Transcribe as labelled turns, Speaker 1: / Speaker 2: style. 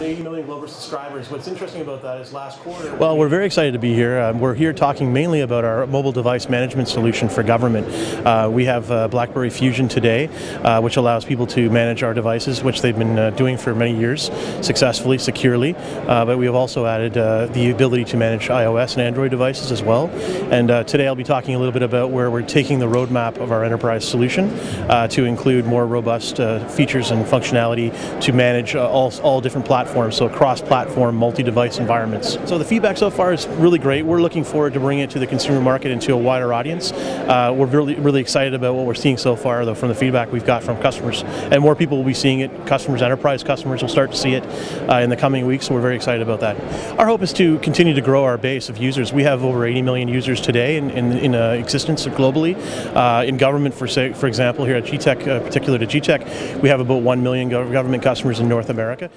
Speaker 1: at 80 million global subscribers. What's interesting about that is last quarter.
Speaker 2: Well, we're very excited to be here. Um, we're here talking mainly about our mobile device management solution for government. Uh, we have uh, BlackBerry Fusion today, uh, which allows people to manage our devices, which they've been uh, doing for many years successfully, securely. Uh, but we have also added the ability to manage iOS and Android devices as well. And today I'll be talking a little bit about where we're taking the roadmap of our enterprise solution to include more robust features and functionality to manage all, all different platforms, so cross-platform, multi-device environments. So the feedback so far is really great. We're looking forward to bringing it to the consumer market and to a wider audience. Uh, we're really, really excited about what we're seeing so far, though, from the feedback we've got from customers. And more people will be seeing it. Customers, enterprise customers will start to see it uh, in the coming weeks, so we're very excited about that. Our hope is to continue to grow our base of users. We have over 80 million users today in, in, in uh, existence globally. Uh, in government, for, say, for example, here at GTEC, uh, particular to GTEC, we have about 1 million government customers in North America.